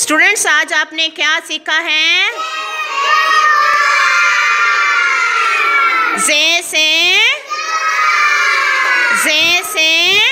Students आज आपने क्या सीखा है? जे से जे से